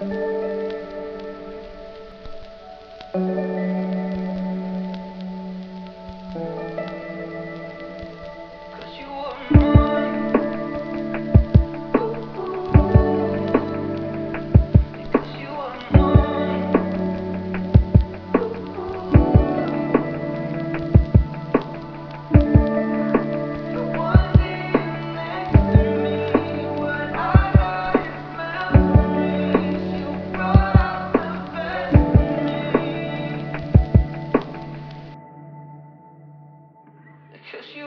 Música